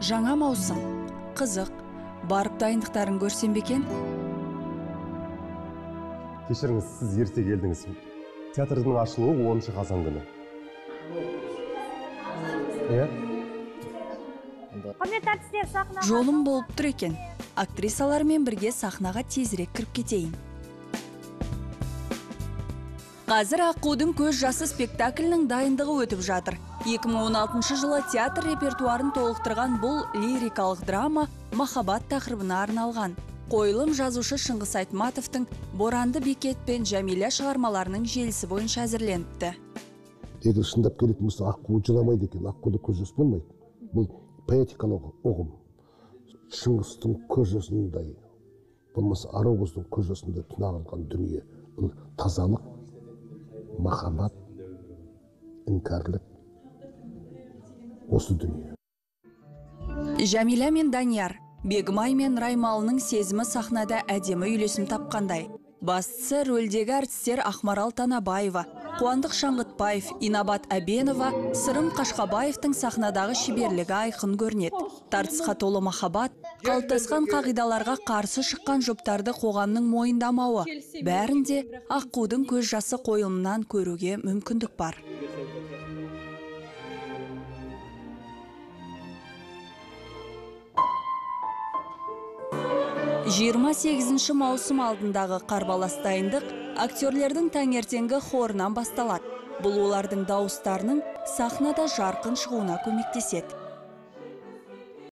жаңа маусым. Қызық. Барып дайындықтарын көрсем бе екен? Кешіріңіз сіз ерте келдіңіз. Театрдың ашылуы оныншы қазан күні. Иә? Құрметті әртістер сахнаға жолым болып тұр екен. Актрисалармен бірге сахнаға тезірек кіріп кетейін. Қазір аққудың көз жасы спектаклінің дайындығы өтіп жатыр. 2016 жылы театр репертуарын толықтырған бұл лирикалық драма махаббат тақырыбына арналған. Қойылым жазушы шыңғыс айтматовтың боранды бекет пен жәмила шығармаларының желісі бойынша әзірленіпті. Егер шындап келетін болса аққу жыламайды екен аққуда көз жасы болмайды. Бұл поэтикалық ұғым. Шыңғыстың көз жасындай болмаса көз жасындай дүние. Бұл тазалық махаббат іңкәрлік осы дүние жәмила мен данияр бегімай мен раймалының сезімі сахнада әдемі үйлесім тапқандай. Бастысы рөлдегі әртістер ақмарал танабаева қуандық шаңғытбаев инабат әбенова сырым қашқабаевтың сахнадағы шеберлігі айқын көрінеді. Тартысқа толы махаббат қалыптасқан қағидаларға қарсы шыққан жұптарды қоғамның мойындамауы. Бәрінде аққудың көз жасы қойылымынан көруге мүмкіндік бар. 28 маусым алдындағы қарбалас дайындық актерлердің таңертеңгі хорынан басталады. Бұл олардың дауыстарының сахнада жарқын шығуына көмектеседі.